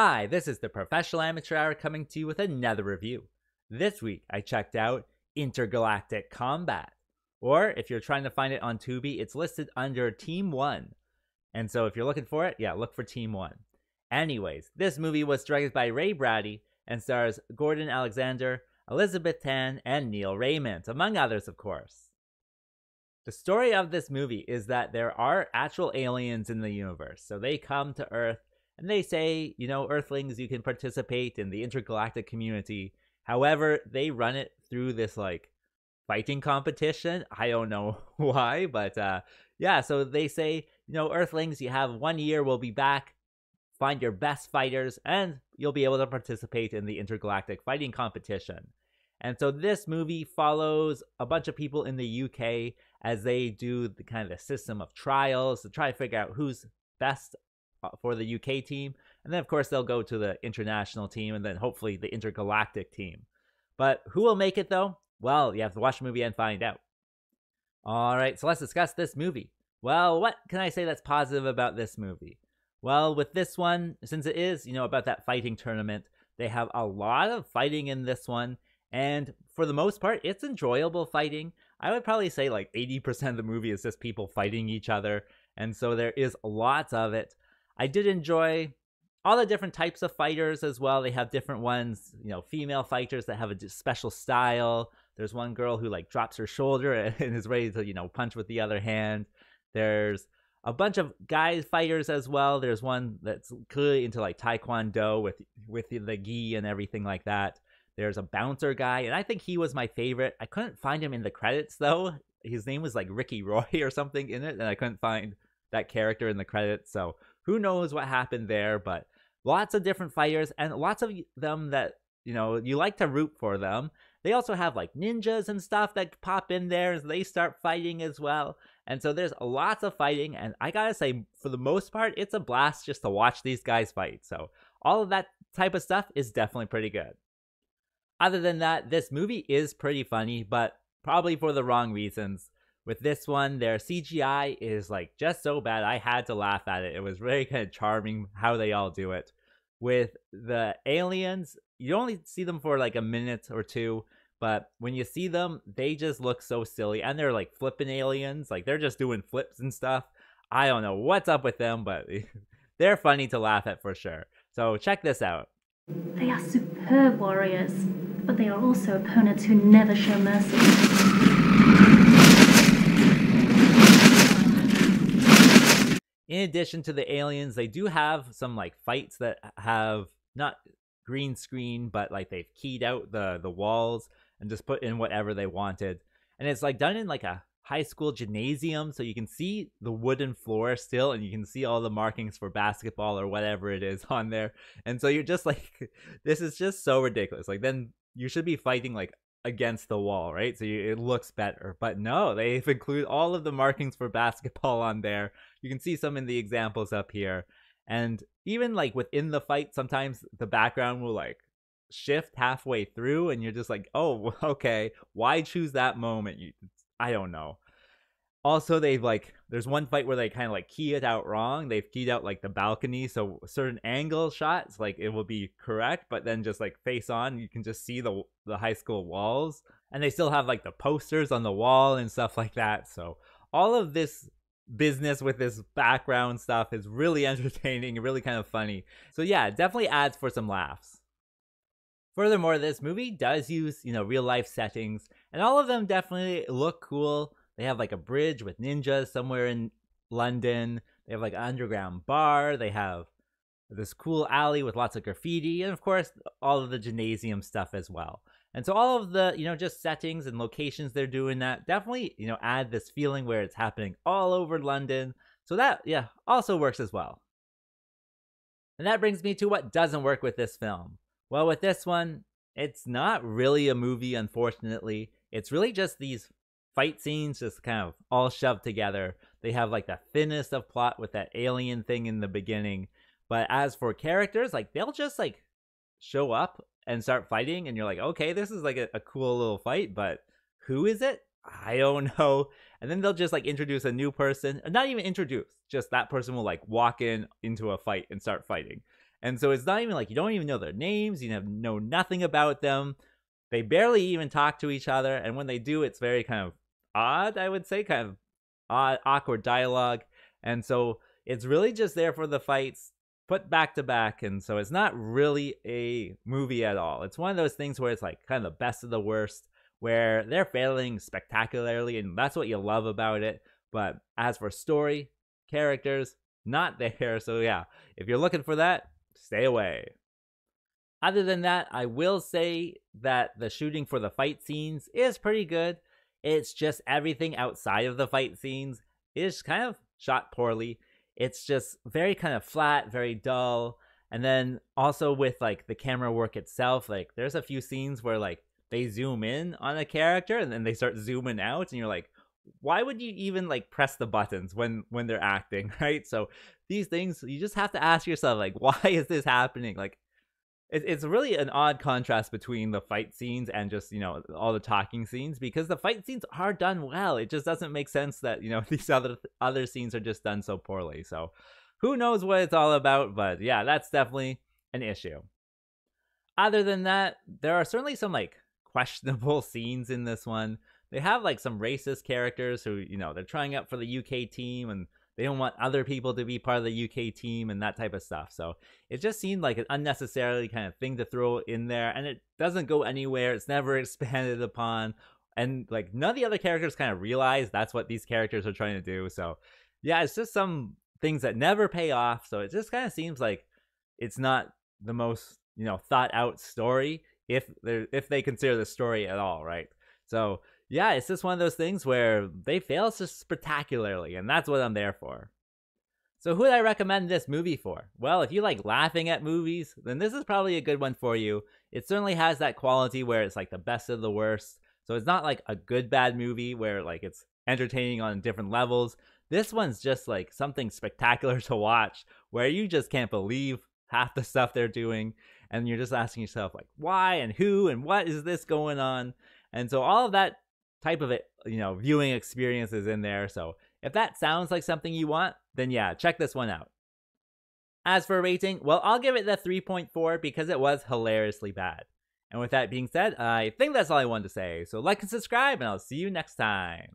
Hi, this is the Professional Amateur Hour coming to you with another review. This week I checked out Intergalactic Combat. Or if you're trying to find it on Tubi, it's listed under Team 1. And so if you're looking for it, yeah, look for Team 1. Anyways, this movie was directed by Ray Brady and stars Gordon Alexander, Elizabeth Tan, and Neil Rayment, among others, of course. The story of this movie is that there are actual aliens in the universe. So they come to Earth and they say, you know, Earthlings, you can participate in the intergalactic community. However, they run it through this like fighting competition. I don't know why, but uh yeah, so they say, you know, Earthlings, you have one year, we'll be back find your best fighters, and you'll be able to participate in the intergalactic fighting competition. And so this movie follows a bunch of people in the UK as they do the kind of the system of trials to try to figure out who's best Uh, for the UK team. And then, of course, they'll go to the international team and then hopefully the intergalactic team. But who will make it though? Well, you have to watch the movie and find out. All right, so let's discuss this movie. Well, what can I say that's positive about this movie? Well, with this one, since it is, you know, about that fighting tournament, they have a lot of fighting in this one. And for the most part, it's enjoyable fighting. I would probably say like 80% of the movie is just people fighting each other. And so there is lots of it. I did enjoy all the different types of fighters as well. They have different ones, you know, female fighters that have a special style. There's one girl who like drops her shoulder and is ready to, you know, punch with the other hand. There's a bunch of guys fighters as well. There's one that's clearly into like taekwondo with with the gi and everything like that. There's a bouncer guy, and I think he was my favorite. I couldn't find him in the credits though. His name was like Ricky Roy or something in it, and I couldn't find that character in the credits. So who knows what happened there? But lots of different fighters, and lots of them that you know you like to root for them. They also have like ninjas and stuff that pop in there as they start fighting as well. And so there's lots of fighting, and I gotta say, for the most part, it's a blast just to watch these guys fight. So all of that type of stuff is definitely pretty good. Other than that, this movie is pretty funny, but probably for the wrong reasons. With this one, their CGI is like just so bad. I had to laugh at it. It was really kind of charming how they all do it. With the aliens, you only see them for like a minute or two, but when you see them, they just look so silly. And they're like flipping aliens. Like they're just doing flips and stuff. I don't know what's up with them, but they're funny to laugh at for sure. So check this out. They are superb warriors, but they are also opponents who never show mercy. In addition to the aliens, they do have some like fights that have not green screen, but like they've keyed out the the walls and just put in whatever they wanted. And it's like done in like a high school gymnasium, so you can see the wooden floor still, and you can see all the markings for basketball or whatever it is on there. And so you're just like, this is just so ridiculous. Like then you should be fighting like against the wall, right? So you, it looks better. But no, they've included all of the markings for basketball on there. You can see some in the examples up here. And even like within the fight, sometimes the background will like shift halfway through and you're just like oh okay why choose that moment you i don't know also they've like there's one fight where they kind of like key it out wrong. They've keyed out like the balcony so certain angle shots like it will be correct but then just like face on you can just see the the high school walls. And they still have like the posters on the wall and stuff like that so all of this business with this background stuff is really entertaining really kind of funny. So yeah definitely adds for some laughs. Furthermore, this movie does use, you know, real life settings, and all of them definitely look cool. They have like a bridge with ninjas somewhere in London. They have like an underground bar. They have this cool alley with lots of graffiti, and of course, all of the gymnasium stuff as well. And so all of the, you know, just settings and locations they're doing that definitely, you know, add this feeling where it's happening all over London. So that, yeah, also works as well. And that brings me to what doesn't work with this film. Well, with this one, it's not really a movie, unfortunately. It's really just these fight scenes just kind of all shoved together. They have like the thinnest of plot with that alien thing in the beginning. But as for characters, like they'll just like show up and start fighting, and you're like, okay, this is like a, a cool little fight, but who is it? I don't know. And then they'll just like introduce a new person, not even introduce, just that person will like walk in into a fight and start fighting And so it's not even like you don't even know their names, you know nothing about them. They barely even talk to each other, and when they do, it's very kind of odd, I would say, kind of odd, awkward dialogue. And so it's really just there for the fights put back to back. And so it's not really a movie at all. It's one of those things where it's like kind of the best of the worst, where they're failing spectacularly, and that's what you love about it. But as for story, characters, not there. So yeah, if you're looking for that, stay away. Other than that, I will say that the shooting for the fight scenes is pretty good. It's just everything outside of the fight scenes is kind of shot poorly. It's just very kind of flat, very dull. And then also with like the camera work itself, like there's a few scenes where like they zoom in on a character and then they start zooming out and you're like, why would you even like press the buttons when when they're acting, right? So these things you just have to ask yourself like why is this happening? Like it, it's really an odd contrast between the fight scenes and just you know all the talking scenes because the fight scenes are done well. It just doesn't make sense that you know these other other scenes are just done so poorly. So who knows what it's all about? But yeah, that's definitely an issue. Other than that, there are certainly some like questionable scenes in this one. They have like some racist characters who, you know, they're trying out for the UK team and they don't want other people to be part of the UK team and that type of stuff. So it just seemed like an unnecessarily kind of thing to throw in there, and it doesn't go anywhere. It's never expanded upon, and like none of the other characters kind of realize that's what these characters are trying to do. So yeah, it's just some things that never pay off. So it just kind of seems like it's not the most you know thought out story if they if they consider the story at all, right? So yeah, it's just one of those things where they fail just spectacularly, and that's what I'm there for. So, who would I recommend this movie for? Well, if you like laughing at movies, then this is probably a good one for you. It certainly has that quality where it's like the best of the worst. So, it's not like a good bad movie where like it's entertaining on different levels. This one's just like something spectacular to watch where you just can't believe half the stuff they're doing. And you're just asking yourself, like, why and who and what is this going on? And so, all of that type of it, you know, viewing experiences in there. So if that sounds like something you want, then yeah, check this one out. As for rating, well, I'll give it the 3.4 because it was hilariously bad. And with that being said, I think that's all I wanted to say. So like and subscribe, and I'll see you next time.